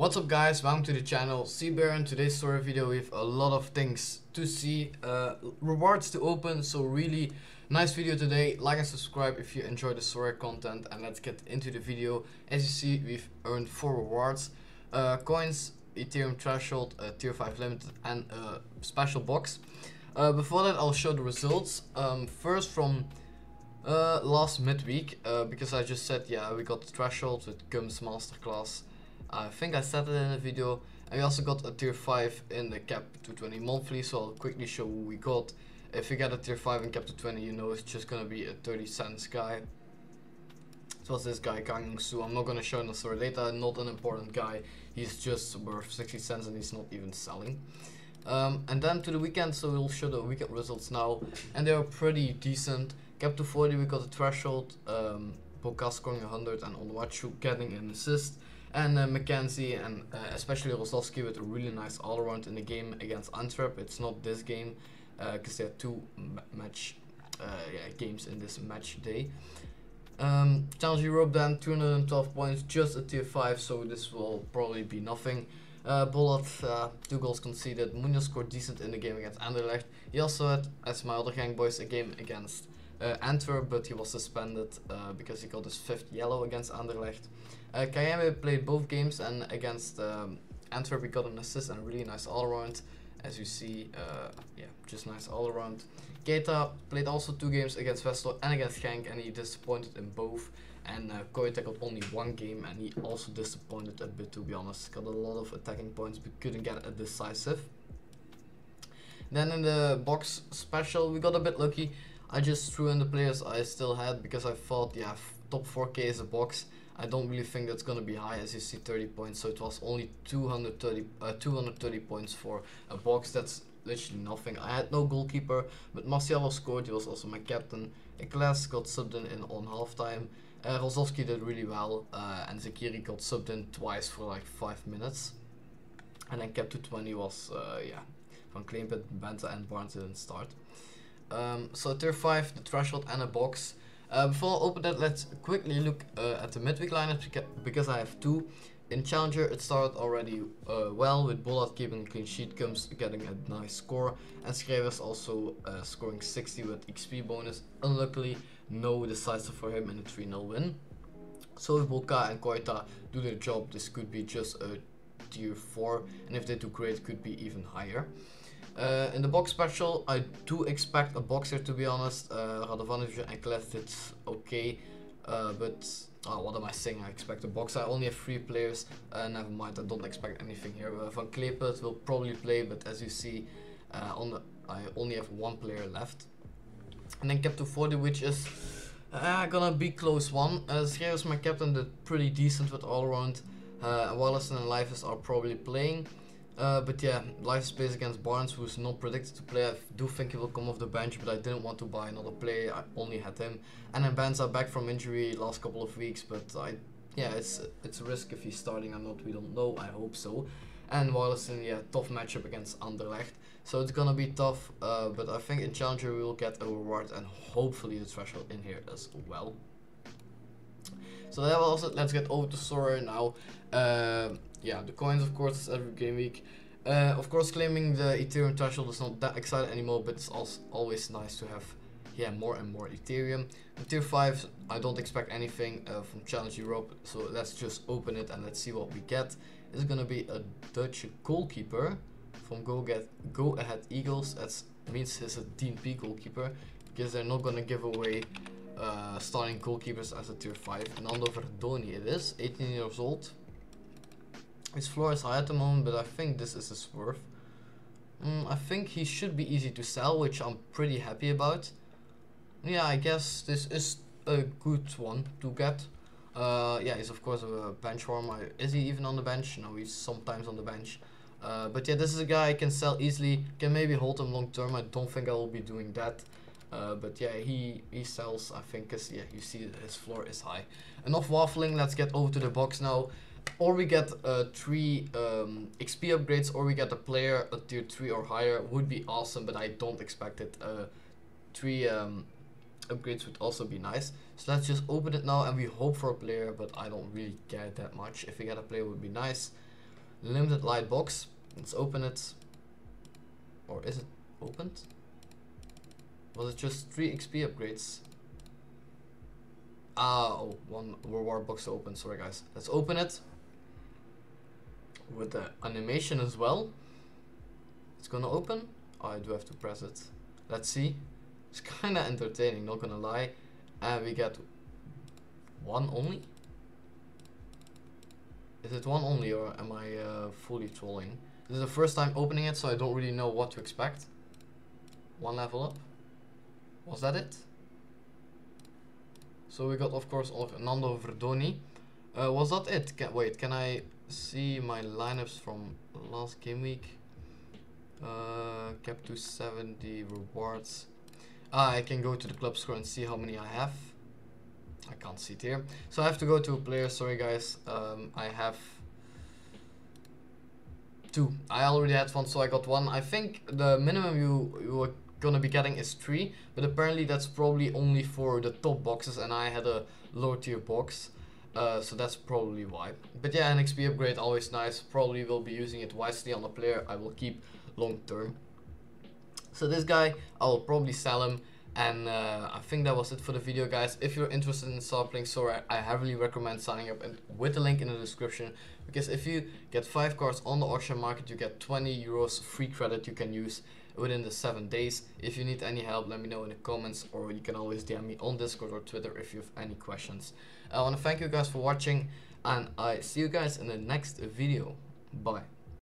What's up guys, welcome to the channel. Seabear in today's Sorare video we have a lot of things to see, uh, rewards to open, so really nice video today, like and subscribe if you enjoy the Sorare content and let's get into the video. As you see we've earned 4 rewards, uh, coins, Ethereum threshold, uh, tier 5 limited and a special box. Uh, before that I'll show the results, um, first from uh, last midweek, uh, because I just said yeah we got the threshold with Gums Masterclass I think I said it in the video. And we also got a tier 5 in the cap 220 monthly, so I'll quickly show who we got. If you get a tier 5 in cap 220, you know it's just gonna be a 30 cents guy. So what's this guy, Kang Su? I'm not gonna show the story later, not an important guy. He's just worth 60 cents and he's not even selling. Um, and then to the weekend, so we'll show the weekend results now. And they are pretty decent. Cap 240, we got a threshold. Um, scoring 100 and Onuachu getting an assist and uh, Mackenzie and uh, especially Hrosovsky with a really nice all-around in the game against Antwerp. It's not this game because uh, they had two match uh, yeah, games in this match day. Um, Challenge Europe then 212 points, just a tier 5, so this will probably be nothing. Uh, Bollat, uh, two goals conceded. Munoz scored decent in the game against Anderlecht. He also had, as my other gang boys, a game against uh, Antwerp, but he was suspended uh, because he got his fifth yellow against Anderlecht. Uh, Kayembe played both games and against um, Antwerp he got an assist and really nice all around. As you see, uh, yeah, just nice all around. Keita played also two games against Vestel and against Genk and he disappointed in both. And uh, Koita got only one game and he also disappointed a bit to be honest. Got a lot of attacking points but couldn't get a decisive. Then in the box special we got a bit lucky. I just threw in the players I still had because I thought yeah top 4k is a box I don't really think that's gonna be high as you see 30 points so it was only 230 uh, 230 points for a box that's literally nothing. I had no goalkeeper but Marcialo scored he was also my captain. Eklas got subbed in, in on halftime. Uh, Hrosovsky did really well uh, and Zakiri got subbed in twice for like 5 minutes. And then kept to 20 was uh, yeah Van Kleempet, Benta and Barnes didn't start. Um, so tier 5 the threshold and a box uh, before I open that, let's quickly look uh, at the midweek lineup because I have two. In Challenger, it started already uh, well with Bollat keeping clean sheet, comes getting a nice score, and Schrevers also scoring 60 with XP bonus. Unluckily, no decisive for him in a 3-0 win. So if Boka and Koita do their job, this could be just a tier 4, and if they do great, could be even higher. Uh, in the box special, I do expect a boxer to be honest. Uh, Radovanovic and Klef did okay, uh, but oh, what am I saying? I expect a boxer. I only have three players. Uh, never mind, I don't expect anything here. Van Kleepert will probably play, but as you see, on the, I only have one player left. And then Captain 40, which is gonna be close one. Uh, Schreeuwers, my captain, did pretty decent with all around. Uh, Wallace and Lifes are probably playing. Uh, but yeah, life space against Barnes, who's not predicted to play. I do think he will come off the bench, but I didn't want to buy another play. I only had him. And then Benza back from injury last couple of weeks, but I, yeah, it's it's a risk if he's starting or not. We don't know. I hope so. And Wallace yeah, tough matchup against Anderlecht. So it's gonna be tough, uh, but I think in Challenger we will get a reward and hopefully the threshold in here as well. So that was it. Let's get over to Sorare now. Uh, yeah, the coins of course is every game week. Uh, of course, claiming the Ethereum threshold is not that exciting anymore, but it's also always nice to have yeah more and more Ethereum. In tier 5, I don't expect anything uh, from Challenge Europe, so let's just open it and let's see what we get. It's gonna be a Dutch goalkeeper from Go Get Go Ahead Eagles. That means he's a DNP goalkeeper because they're not gonna give away uh, starting goalkeepers as a tier 5. Nando Verdoni it is, 18 years old. His floor is high at the moment, but I think this is his worth. Mm, I think he should be easy to sell, which I'm pretty happy about. Yeah, I guess this is a good one to get. Uh, yeah, he's of course a bench warmer. Is he even on the bench? No, he's sometimes on the bench. Uh, but yeah, this is a guy I can sell easily. Can maybe hold him long term. I don't think I will be doing that. Uh, but yeah, he, he sells, I think, because yeah, you see his floor is high. Enough waffling, let's get over to the box now or we get uh, three um, XP upgrades, or we get a player a tier 3 or higher, would be awesome, but I don't expect it. Uh, three um, upgrades would also be nice. So let's just open it now, and we hope for a player, but I don't really care that much. If we get a player, would be nice. limited light box. Let's open it. Or is it opened? Was it just three XP upgrades? Ah, oh, one reward box to open. Sorry, guys. Let's open it with the animation as well. It's gonna open. Oh, I do have to press it. Let's see. It's kind of entertaining, not gonna lie. And we get one only. Is it one only or am I uh, fully trolling? This is the first time opening it, so I don't really know what to expect. One level up. Was that it? So we got, of course, Nando Verdoni. Uh, was that it? Can, wait, can I see my lineups from last game week? Uh, cap 270 rewards. Ah, I can go to the club score and see how many I have. I can't see it here. So I have to go to a player. Sorry, guys. Um, I have two. I already had one, so I got one. I think the minimum you you gonna be getting is three, but apparently that's probably only for the top boxes, and I had a lower tier box. Uh, so that's probably why. But yeah, an XP upgrade always nice. Probably will be using it wisely on a player I will keep long term. So this guy, I will probably sell him. And uh, I think that was it for the video guys. If you're interested in start playing Sorare, I heavily recommend signing up and with the link in the description. Because if you get 5 cards on the auction market, you get 20 euros free credit you can use within the 7 days. If you need any help, let me know in the comments or you can always DM me on Discord or Twitter if you have any questions. I want to thank you guys for watching and I see you guys in the next video. Bye.